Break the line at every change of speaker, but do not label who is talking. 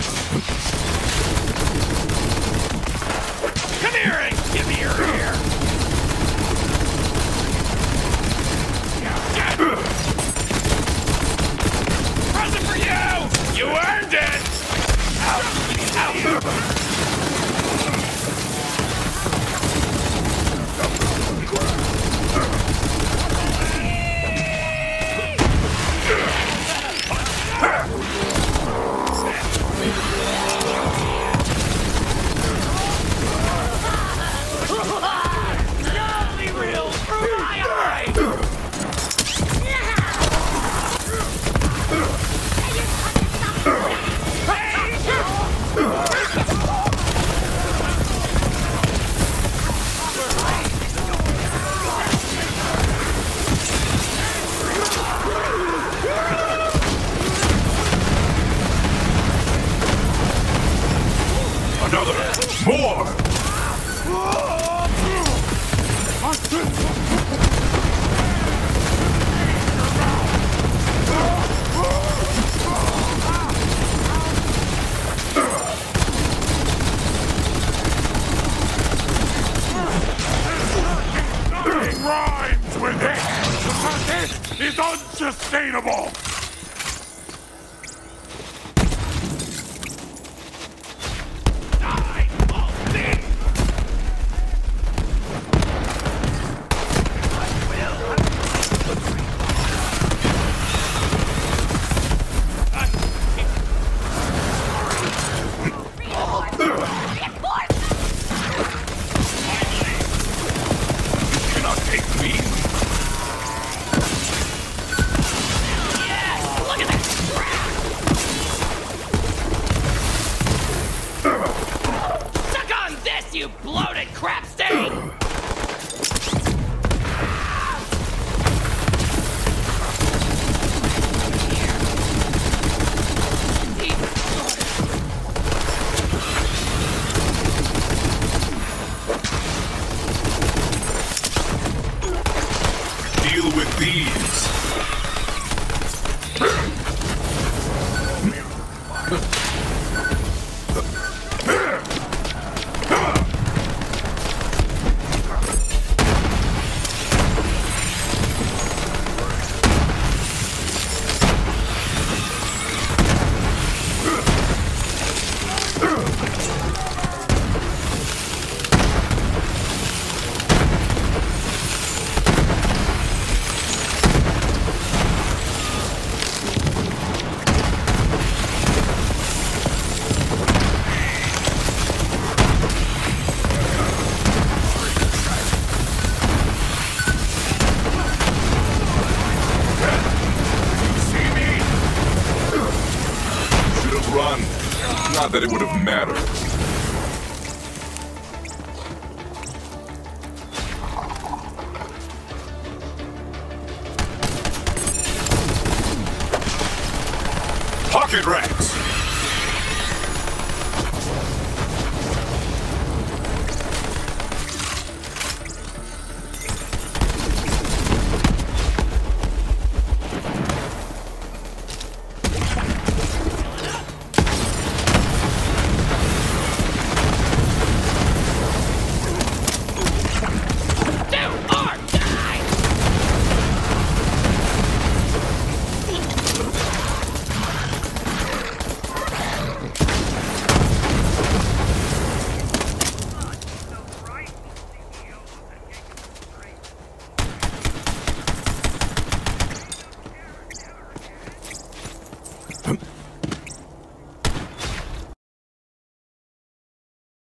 head. unsustainable!
crap stain!
Deal with these. Not that it would have mattered. Pocket rats!